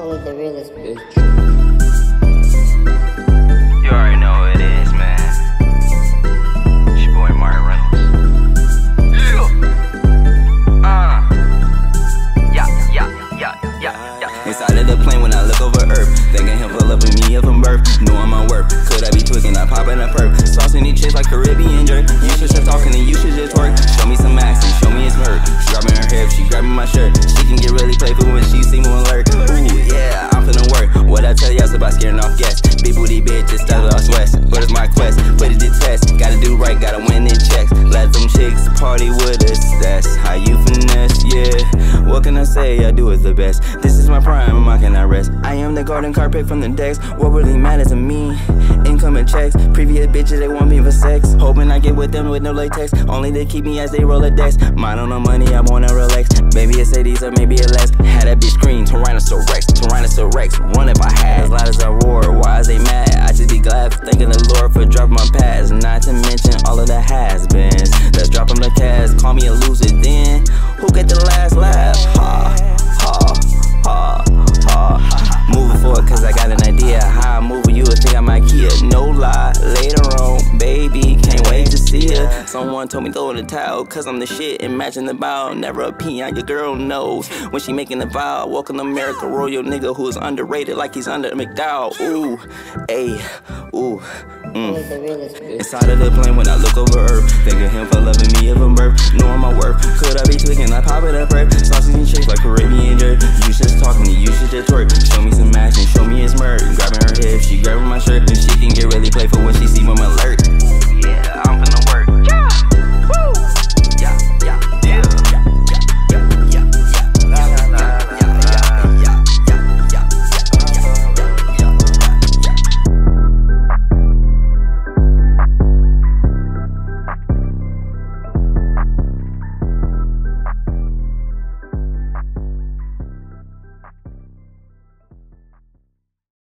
Only the realest bitch. You already know it is, man. It's your boy Imari Reynolds. Yeah. Uh. Yeah, yeah, yeah, yeah, yeah. Inside of the plane when I look over Earth, thinking him pull up with me up from birth. Knowing my worth, could I be tweaking? I pop in a perk, saucing these chicks like Caribbean jerk. You should stop talking and you should just work. Show me some action, scaring off guests? Big booty bitches, style off west. What is my quest? Put it to test. Gotta do right, gotta win in checks. Let them chicks party with us. That's how you finesse, yeah. What can I say? I do it the best. This is my prime, I cannot rest. I am the garden carpet from the decks. What really matters to me? Checks. Previous bitches, they want me for sex. Hoping I get with them with no latex. Only they keep me as they roll a desk. Mine on the money, I wanna relax. Maybe it's 80s or maybe it's less. Had that bitch scream, Tyrannosaurus, Rex, Tyrannosaurus. Run if I had. As loud as I roar, why is they mad? I just be glad thanking the Lord for dropping my pads. Not to mention all of the has-beens. Let's drop them the cash, call me a loser then. Who get the last laugh? Ha, ha, ha, ha. Moving forward cause I got an idea how I move you would think I'm IKEA. No lie, later on, baby, can't wait to see ya. Someone told me throw in the towel cause I'm the shit. Imagine the bow, never a pee on your girl knows. When she making the vow, welcome to America, royal nigga who's underrated like he's under McDowell. Ooh, ayy, ooh. Mm. the realest bitch. Inside of the plane when I look over Earth, thinking him for loving me from birth, knowing my worth. Could I be tweaking? I pop it up, perk, saucy and chicks like Caribbean jerk. You just talking, to you should just twerk. Show me some action, show me his murk. Grabbing her hip, she grabbing my shirt, and she